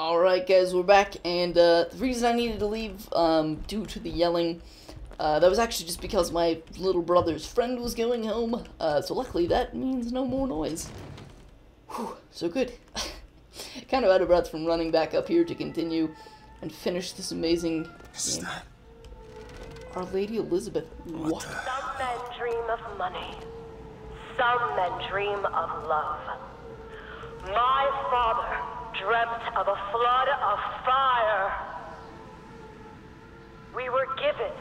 Alright guys, we're back, and uh, the reason I needed to leave, um, due to the yelling, uh, that was actually just because my little brother's friend was going home, uh, so luckily that means no more noise. Whew, so good. kind of out of breath from running back up here to continue and finish this amazing This is game. not. Our Lady Elizabeth. What What? Some men dream of money. Some men dream of love. My father dreamt of a flood of fire. We were given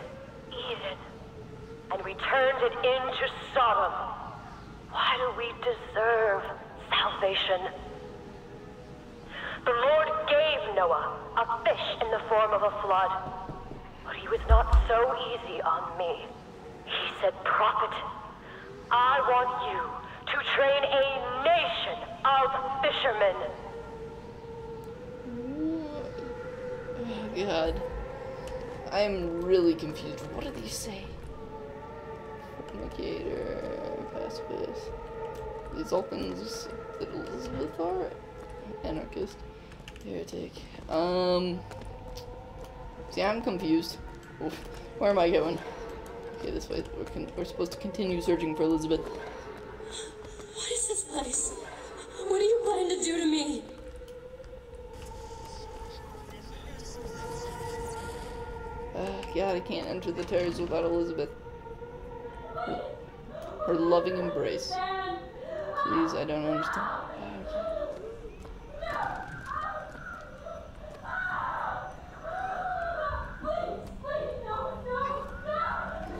Eden, and we turned it into Sodom. Why do we deserve salvation? The Lord gave Noah a fish in the form of a flood, but he was not so easy on me. He said, Prophet, I want you to train a nation of fishermen. Oh, God. I am really confused. What do these say? Fornicator, pacifist. All things that Elizabeth are? Anarchist. Heretic. Um. See, I'm confused. Oof. Where am I going? Okay, this way. We're, we're supposed to continue searching for Elizabeth. What is this place? What are you planning to do to me? Uh, God, I can't enter the terrace without Elizabeth. Her, her loving embrace. Please, I don't understand.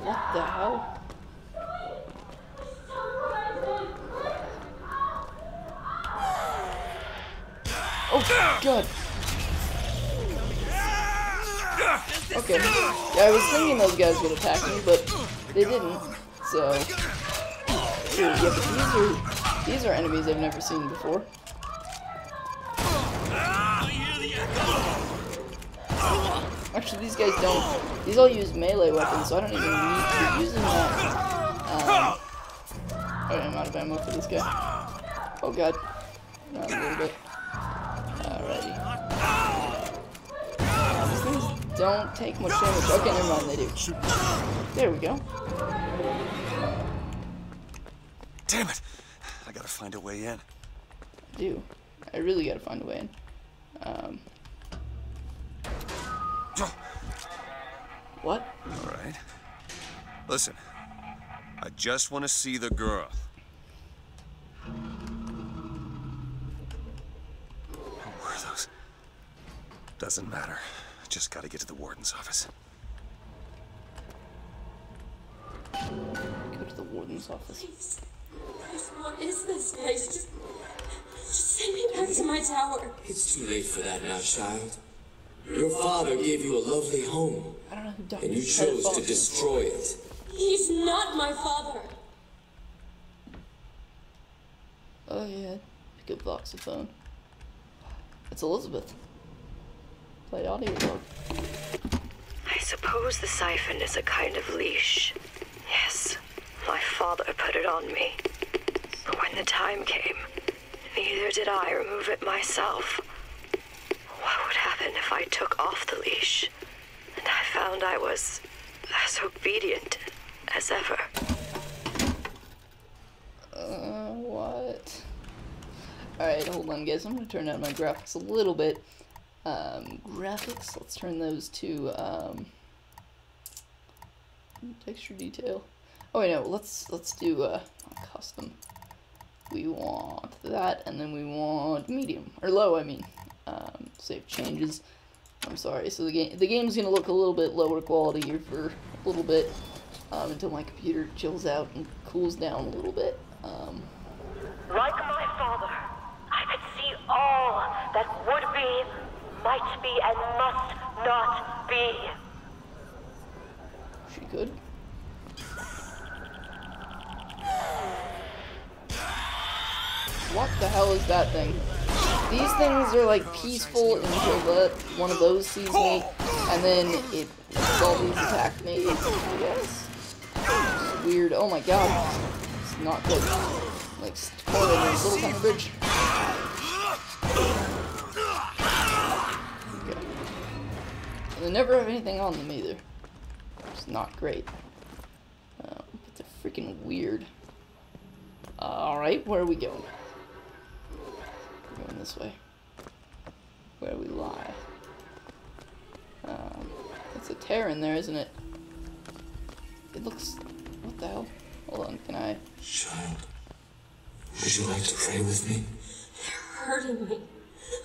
What the hell? Oh, God. Okay. Yeah, I was thinking those guys would attack me, but they didn't. So. Sure, yeah, but these are these are enemies I've never seen before. Actually, these guys don't. These all use melee weapons, so I don't even need to use using that. Um, oh, I'm out of ammo for this guy. Oh god. Don't take much damage. Okay, never mind, they do. There we go. Damn it! I gotta find a way in. I do. I really gotta find a way in. Um, what? All right. Listen, I just want to see the girl. Who were those? Doesn't matter. Just gotta get to the warden's office. Go to the warden's office. Please. Please, what is this place? Just, just send me back to my tower. It's too late for that now, child. Your father gave you a lovely home, I don't know who Dr. and you chose to destroy it. He's not my father. Oh yeah, pick up voxophone. It's Elizabeth. Play audio log. I suppose the siphon is a kind of leash. Yes, my father put it on me. But when the time came, neither did I remove it myself. What would happen if I took off the leash and I found I was as obedient as ever? Uh, what? Alright, hold on guys, I'm gonna turn down my graphics a little bit. Um, graphics, let's turn those to, um, texture detail. Oh wait, no, let's, let's do, uh, custom. We want that, and then we want medium, or low, I mean. Um, save changes. I'm sorry, so the game, the game's gonna look a little bit lower quality here for a little bit, um, until my computer chills out and cools down a little bit. Um, Like my father, I could see all that would be, might be, and must not be. She could. What the hell is that thing? These things are like peaceful until the, one of those sees me, and then it all these attack me. I guess. It's weird. Oh my god. It's not good. Like, spoiling this little kind of bridge. They never have anything on them either. It's not great. Uh, but they're freaking weird. Alright, where are we going? We're going this way. Where we lie. Um, it's a tear in there, isn't it? It looks... What the hell? Hold on, can I... Child, would you like to pray with me? You're hurting me.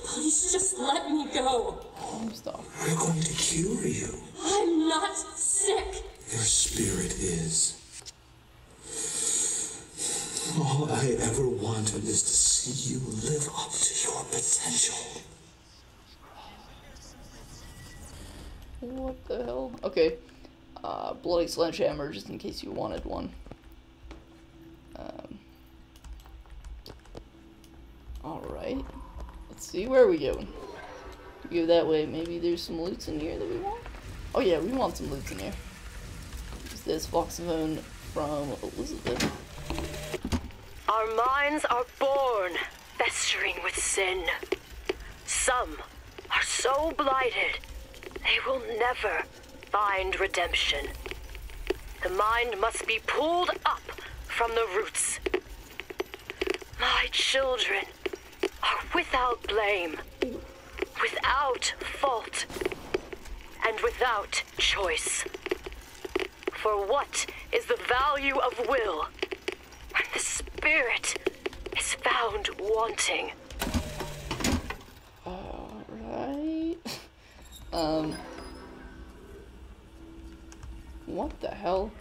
Please just let me go. Oh, stop. We're going to cure you. I'm not sick. Your spirit is. All I ever wanted is to see you live up to your potential. What the hell? Okay. Uh, bloody sledgehammer, just in case you wanted one. Um, Alright. Let's see, where are we going? Go that way. Maybe there's some loots in here that we want? Oh yeah, we want some loots in here. this voxophone from Elizabeth? Our minds are born festering with sin. Some are so blighted they will never find redemption. The mind must be pulled up from the roots. My children are without blame, without fault, and without choice. For what is the value of will when the spirit is found wanting? Alright. um. What the hell?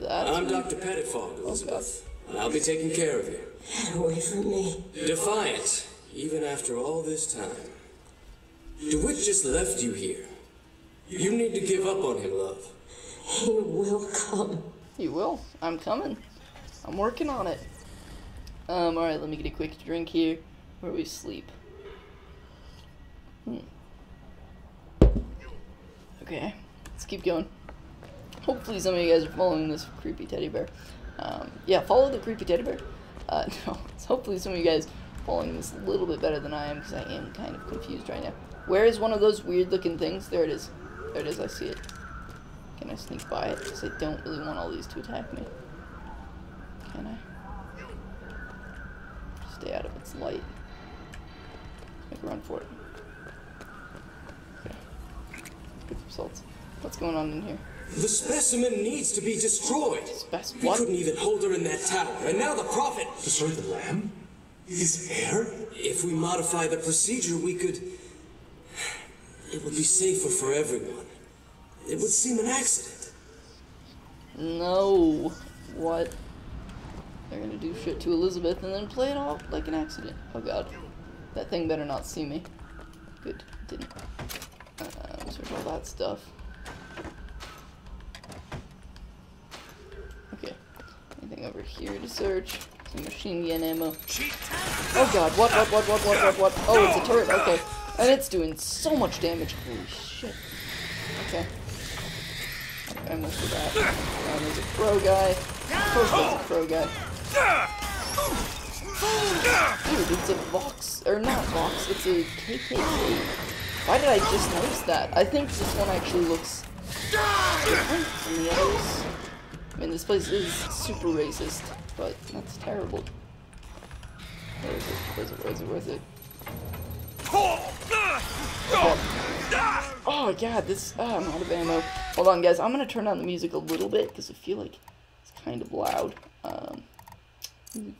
That's I'm. Dr. Pettifog, Elizabeth, and I'll be taking care of you. Get away from me. Defiant, even after all this time. DeWitt just left you here. You need to give up on him, love. He will come. You will. I'm coming. I'm working on it. Um, alright, let me get a quick drink here. Where we sleep. Hmm. Okay, let's keep going. Hopefully some of you guys are following this creepy teddy bear. Um, yeah, follow the creepy teddy bear. Uh, no, hopefully some of you guys following this a little bit better than I am, because I am kind of confused right now. Where is one of those weird looking things? There it is. There it is, I see it. Can I sneak by it? Because I don't really want all these to attack me. Can I? Stay out of its light. Make a run for it. Okay. Good results. What's going on in here? The specimen needs to be destroyed. Spec- We what? couldn't even hold her in that tower, and now the prophet. Destroy the lamb? His heir? If we modify the procedure, we could. It would be safer for everyone. It would seem an accident. No. What? They're gonna do shit to Elizabeth and then play it off like an accident. Oh god. That thing better not see me. Good. Didn't. Um, search all that stuff. Okay. Anything over here to search? Some machine gun ammo. Oh god, what, what, what, what, what, what, what? Oh, it's a turret, okay. And it's doing so much damage. Holy shit. Okay. I'm for that. Um, there's a crow guy. Of course there's a crow guy. Dude, it's a Vox, or not Vox, it's a KKK. Why did I just notice that? I think this one actually looks different than the others. Mean, this place is super racist, but that's terrible. Where is it? Where is it? Where is it? Where is it? Oh god, this oh, I'm out of ammo. Hold on, guys. I'm gonna turn down the music a little bit because I feel like it's kind of loud. Um,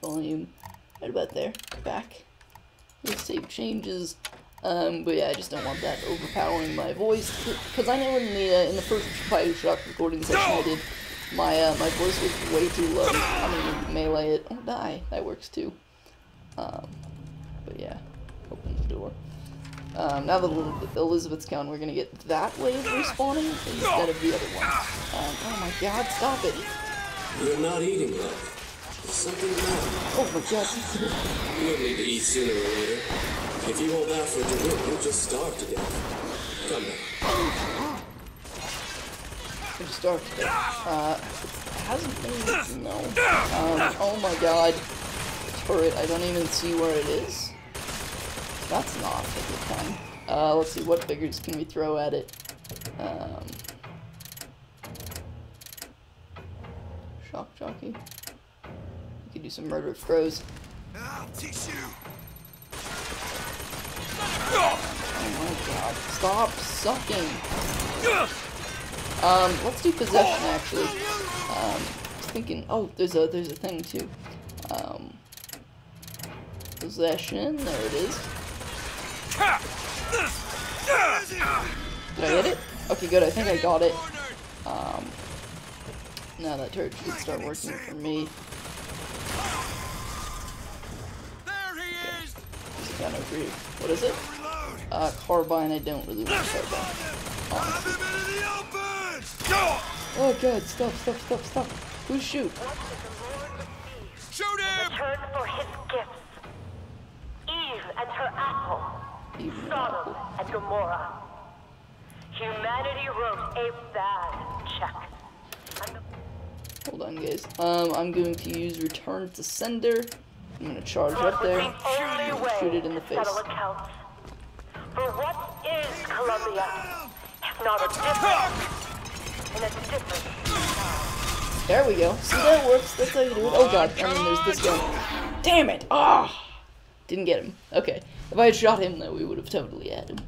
volume right about there. Back. Let's save changes. Um, but yeah, I just don't want that overpowering my voice because I know in the uh, in the first Bioshock recording session I did, my uh, my voice was way too low. I'm gonna melee it or die. That works too. Um, but yeah, open the door. Um, now that El- Elizabeth's gone, we're gonna get that way of respawning instead of the other one. Um, oh my god, stop it! You're not eating, love. There's something wrong. Oh my god. You'll need to eat sooner or later. If you hold out for DeWitt, you'll just starve to death. Come now. I'm starved. Uh, it hasn't been, no. Um, oh my god. Turret, I don't even see where it is. That's not a good time. Uh, let's see, what figures can we throw at it? Um, shock jockey. We could do some murder of crows. I'll teach you. Oh my god. Stop sucking. Um, let's do possession actually. Um, I was thinking, oh, there's a, there's a thing too. Um, possession, there it is. Did I hit it? Okay, good, I think I got it. Um, now that turret should start working for me. There he is. Just kind of agree. What is it? Uh, carbine, I don't really want carbine. Have Oh god, stop, stop, stop, stop. Who shoot? Shoot him. Return for his gifts. Eve and her apple. Even an Sodom apple. and Gomorrah. Humanity wrote a bad check. And Hold on, guys. Um, I'm going to use return to sender. I'm gonna charge blood up there. the only way Shoot it in the face. For what is Columbia? If not a difference in a different There we go. See, that works. That's how you do it. Oh god, and then there's this guy. Damn it! Ah! Didn't get him. Okay. If I had shot him, though, we would have totally had him.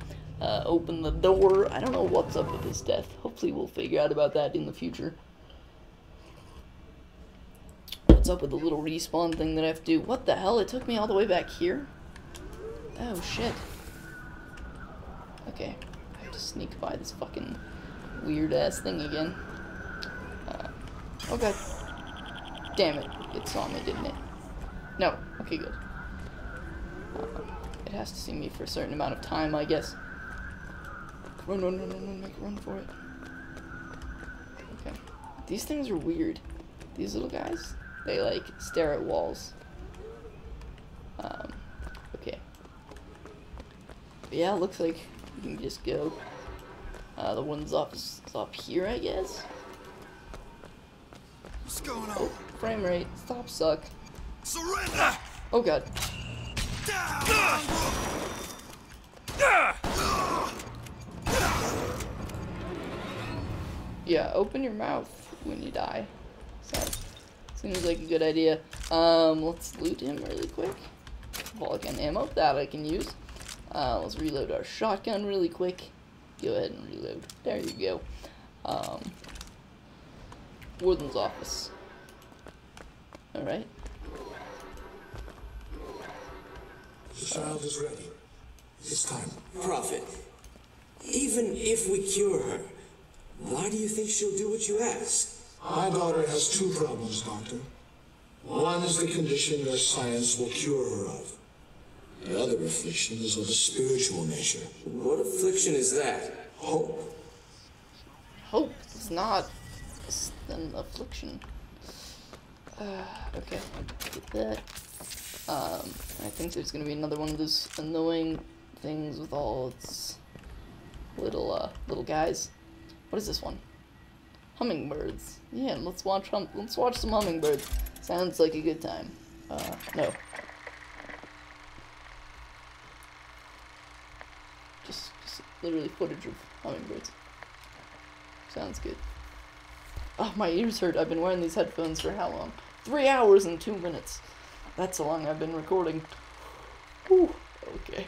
Uh, open the door. I don't know what's up with his death. Hopefully we'll figure out about that in the future. What's up with the little respawn thing that I have to do? What the hell? It took me all the way back here? Oh, shit. Okay. I have to sneak by this fucking weird-ass thing again. Uh, oh god. Damn it. It saw me, didn't it? No. Okay, good. Uh, it has to see me for a certain amount of time, I guess. Run, run, run, run, run, make a run for it. Okay. These things are weird. These little guys, they like stare at walls. Um, okay. But yeah, looks like we can just go. Uh, the one's up, up here, I guess. What's going Oh, on? frame rate, stop suck. Surrender. Oh god. Yeah, open your mouth when you die. So, seems like a good idea. Um, let's loot him really quick. Volcan ammo, that I can use. Uh, let's reload our shotgun really quick. Go ahead and reload. There you go. Um, Warden's office. Alright. The child is ready. It's time. Prophet, even if we cure her, why do you think she'll do what you ask? My daughter has two problems, Doctor. One is the condition that science will cure her of. The other affliction is of a spiritual nature. What affliction is that? Hope. Hope is not s- an affliction. Uh, okay, get that. Um, I think there's gonna be another one of those annoying things with all its little, uh, little guys. What is this one? Hummingbirds. Yeah, let's watch hum- let's watch some hummingbirds. Sounds like a good time. Uh, no. Just, just literally footage of hummingbirds. Sounds good. Oh, my ears hurt. I've been wearing these headphones for how long? Three hours and two minutes. That's how long I've been recording. Whew. Okay.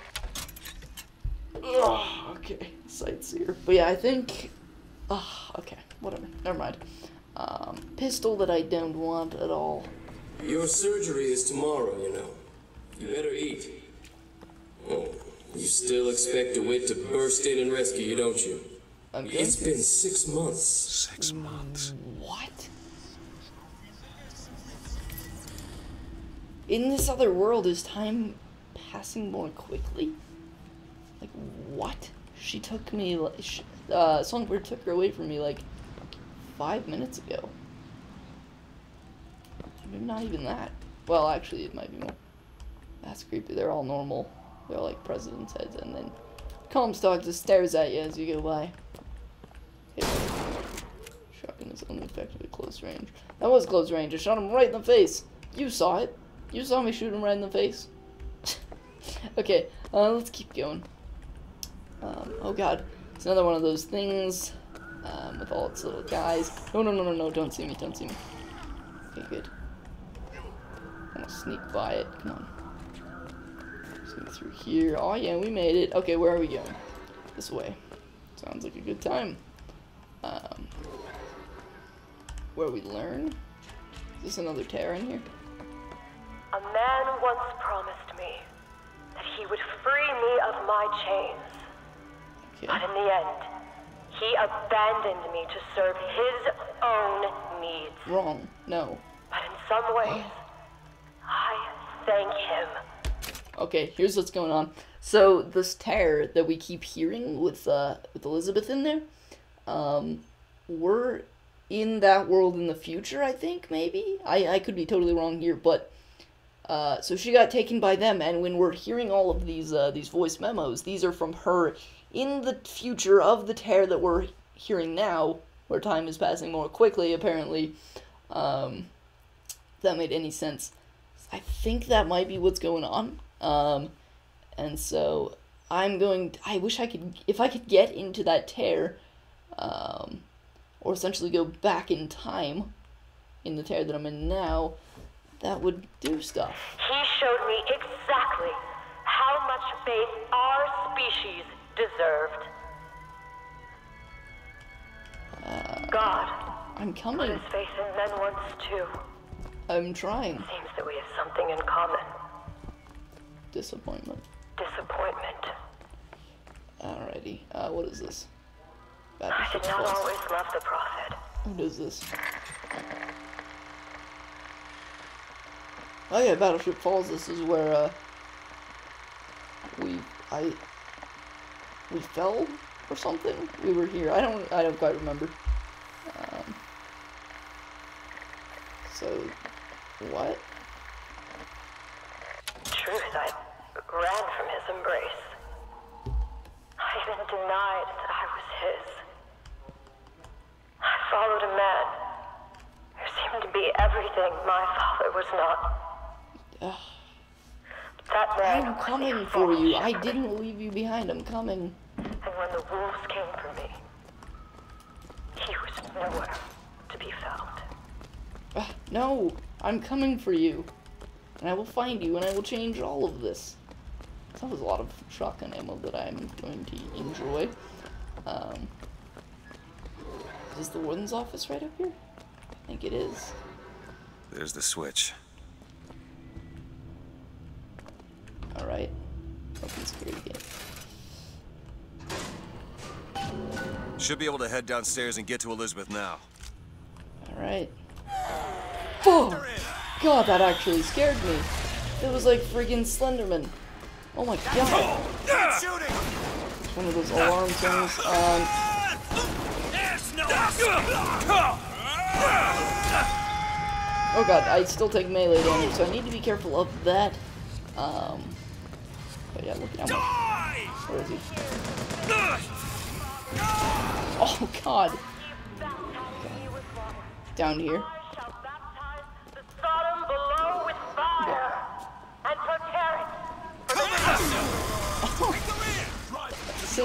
Ugh, okay. Sightseer. But yeah, I think. Ah, okay. Whatever. Never mind. Um, pistol that I don't want at all. Your surgery is tomorrow, you know. You better eat. You still expect DeWitt to burst in and rescue you, don't you? I'm going been six months. Six months. What? In this other world, is time passing more quickly? Like, what? She took me, like, uh, Songbird took her away from me, like, five minutes ago. Maybe not even that. Well, actually, it might be more. That's creepy. They're all normal. They're like president's heads, and then Comstock just stares at you as you go by. Okay. Shotgun is only effective at close range. That was close range. I shot him right in the face. You saw it. You saw me shoot him right in the face. okay, uh, let's keep going. Um, oh god, it's another one of those things um, with all its little guys. No, no, no, no, no, don't see me, don't see me. Okay, good. I'm gonna sneak by it, come on. Sneak through here. Oh yeah, we made it. Okay, where are we going? This way. Sounds like a good time. Um, where we learn? Is this another tear in here? A man once promised me that he would free me of my chains. Okay. But in the end, he abandoned me to serve his own needs. Wrong. No. But in some ways, I thank him. Okay, here's what's going on. So this tear that we keep hearing with uh with Elizabeth in there, um, we're in that world in the future. I think maybe I I could be totally wrong here, but uh, so she got taken by them, and when we're hearing all of these uh, these voice memos, these are from her in the future of the tear that we're hearing now, where time is passing more quickly. Apparently, um, that made any sense. I think that might be what's going on. Um, and so I'm going. I wish I could, if I could get into that tear, um, or essentially go back in time, in the tear that I'm in now, that would do stuff. He showed me exactly how much faith our species deserved. God I'm put coming. his faith in men once too. I'm trying. Seems that we have something in common. Disappointment. Disappointment. Alrighty. Uh, what is this? I Battleship did not Falls. always love the Prophet. What is this? Oh yeah, Battleship Falls. This is where uh, we I we fell or something. We were here. I don't I don't quite remember. Um, so what? Truth, I ran from his embrace. I even denied that I was his. I followed a man who seemed to be everything my father was not. That man I'm coming for you. I didn't leave you behind. I'm coming. And when the wolves came for me, he was nowhere to be found. Ah, no, I'm coming for you. And I will find you and I will change all of this. That was a lot of shotgun ammo that I'm going to enjoy. Um, is this the warden's office right up here? I think it is. There's the switch. Alright. Open security gate. Should be able to head downstairs and get to Elizabeth now. Alright. Oh! God, that actually scared me. It was like friggin' Slenderman. Oh my god. It's one of those alarm things. Um, oh god, I still take melee damage, so I need to be careful of that. Um, but yeah, look at how. Where is he? Oh god. Down here.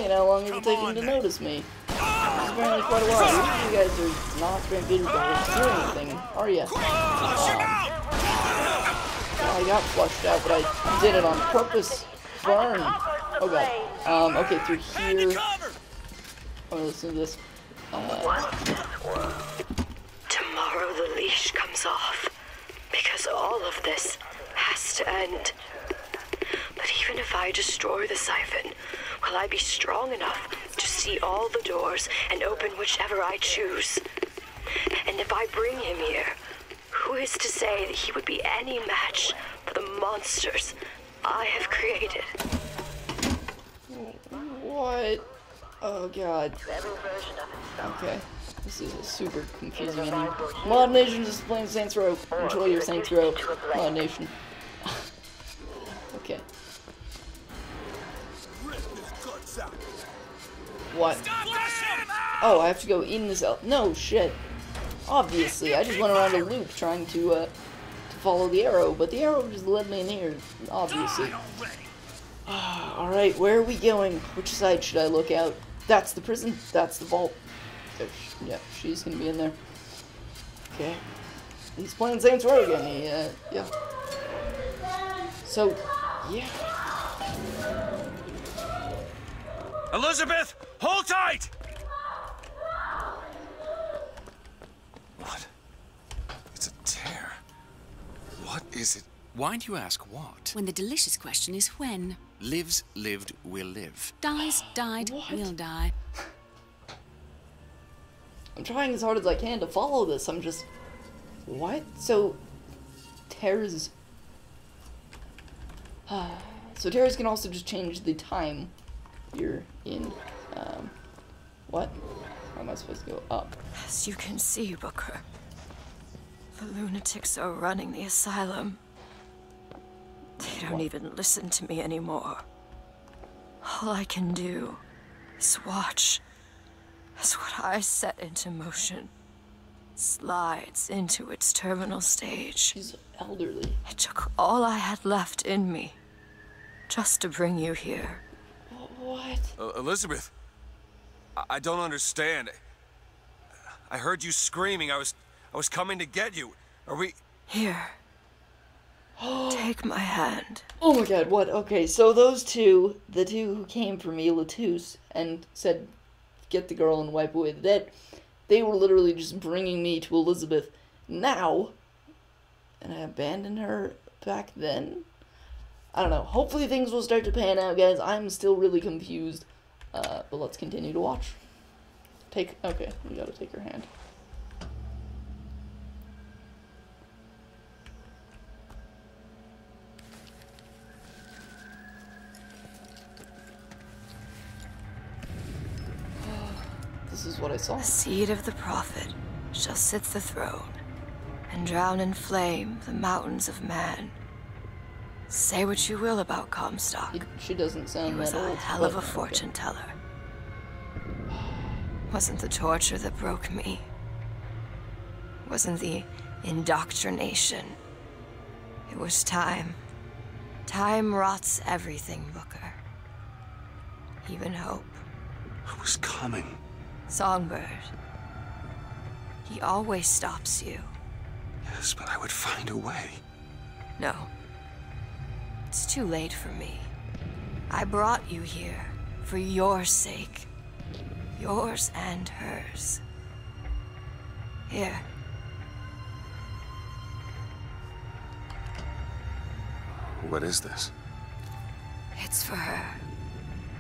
Seeing how long has it'll take to notice me. It's apparently quite a while. You guys are not very good at doing anything, are ya? Um, I got flushed out, but I did it on purpose. Burn. Oh god. Um, okay, through here. I'm gonna listen to this. Tomorrow the leash comes off. Because all of this has to end. But even if I destroy the siphon, will I be strong enough to see all the doors and open whichever I choose? And if I bring him here, who is to say that he would be any match for the monsters I have created? What? Oh god. every version of itself. Okay. This is a super confusing ending. Mod Nation just playing Saints Row. Enjoy your Saints Row. Mod Nation. okay. What? Oh, I have to go in this No, shit. Obviously, I just went around a loop trying to, uh, to follow the arrow, but the arrow just led me in here, obviously. Alright, where are we going? Which side should I look out? That's the prison. That's the vault. There sh- Yeah, she's gonna be in there. Okay. He's playing Saints Row again. He, uh, yeah. So, yeah. Elizabeth, hold tight! What? It's a tear. What is it? Why do you ask what? When the delicious question is when. Lives, lived, will live. Dies, died, What? will die. I'm trying as hard as I can to follow this. I'm just. What? So. Tears. so tears can also just change the time you're in. Um, what? How am I supposed to go up? As you can see, Booker, the lunatics are running the asylum. They don't even listen to me anymore. All I can do is watch as what I set into motion slides into its terminal stage. She's elderly. It took all I had left in me just to bring you here. What? Uh, Elizabeth, I-, I don't understand. I heard you screaming. I was, I was coming to get you. Are we? Here. Take my hand. Oh my god, what? Okay, so those two, the two who came for me, Lutece, and said, get the girl and wipe away the dead, they were literally just bringing me to Elizabeth now, and I abandoned her back then? I don't know. Hopefully things will start to pan out, guys. I'm still really confused, uh, but let's continue to watch. Take, okay, you gotta take her hand. This is what I saw. The seed of the prophet shall sit the throne and drown in flame the mountains of man. Say what you will about Comstock. It- she doesn't sound He sound was a old. hell of a fortune teller. Wasn't the torture that broke me. Wasn't the indoctrination. It was time. Time rots everything, Booker. Even hope. I was coming. Songbird. He always stops you. Yes, but I would find a way. No. It's too late for me. I brought you here for your sake. Yours and hers. Here. What is this? It's for her.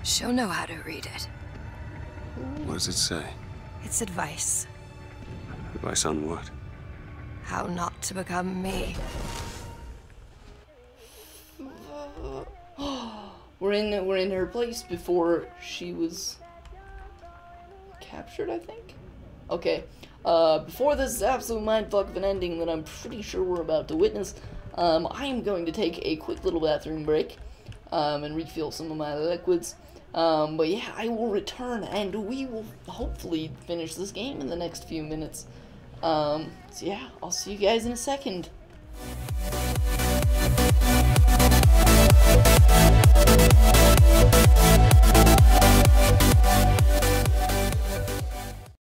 She'll know how to read it. What does it say? It's advice. Advice on what? How not to become me. We're in we're in her place before she was captured, I think. Okay. Uh, before this absolute mindfuck of an ending that I'm pretty sure we're about to witness, um, I am going to take a quick little bathroom break, um, and refill some of my liquids. Um, but yeah, I will return and we will hopefully finish this game in the next few minutes. Um, so yeah, I'll see you guys in a second.